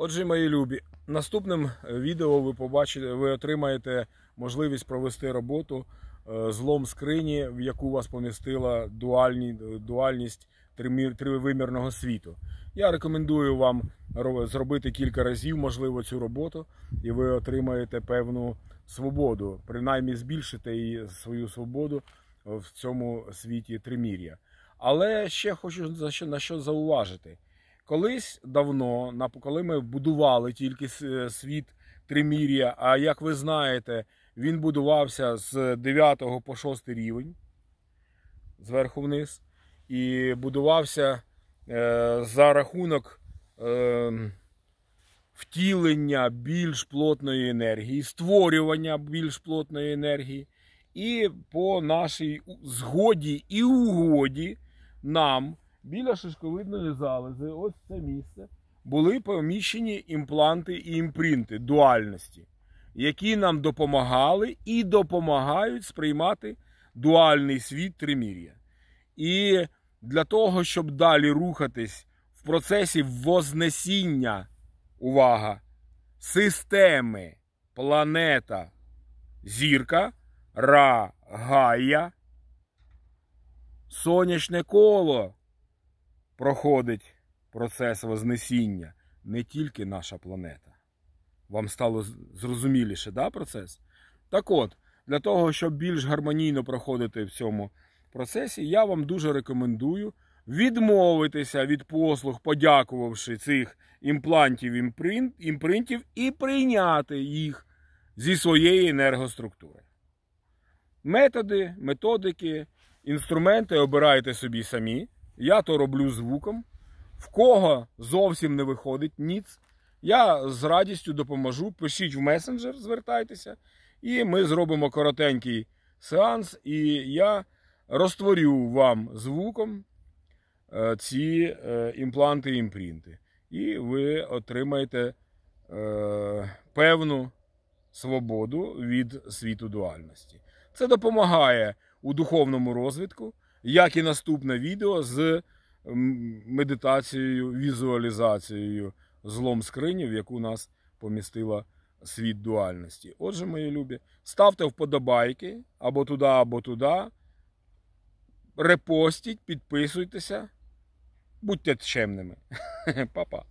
Отже, мої любі, наступним відео ви побачите, ви отримаєте можливість провести роботу е, злом скрині, в яку вас помістила дуальні, дуальність тримір- тривимірного світу. Я рекомендую вам зробити кілька разів, можливо, цю роботу, і ви отримаєте певну свободу, принаймні збільшите і свою свободу в цьому світі тримір'я. Але ще хочу на що зауважити. Колись давно, коли ми будували тільки світ Тримір'я, а як ви знаєте, він будувався з 9 по 6 рівень, зверху вниз, і будувався е, за рахунок е, втілення більш плотної енергії, створювання більш плотної енергії. І по нашій згоді і угоді нам біля шишковидної залози, ось це місце, були поміщені імпланти і імпринти дуальності, які нам допомагали і допомагають сприймати дуальний світ тримір'я. І для того, щоб далі рухатись в процесі вознесіння, увага, системи планета Зірка, Ра, Гая, сонячне коло проходить процес вознесіння, не тільки наша планета. Вам стало зрозуміліше, да, процес? Так от, для того, щоб більш гармонійно проходити в цьому процесі, я вам дуже рекомендую відмовитися від послуг, подякувавши цих імплантів імпринтів, і прийняти їх зі своєї енергоструктури. Методи, методики, інструменти обирайте собі самі. Я то роблю звуком. В кого зовсім не виходить ніц, я з радістю допоможу. Пишіть в месенджер, звертайтеся, і ми зробимо коротенький сеанс, і я розтворю вам звуком е, ці е, імпланти і імпринти. І ви отримаєте е, певну свободу від світу дуальності. Це допомагає у духовному розвитку, як і наступне відео з медитацією, візуалізацією злом скрині, в яку нас помістила світ дуальності. Отже, мої любі, ставте вподобайки або туди, або туди. Репостіть, підписуйтеся, будьте чемними. Па-па.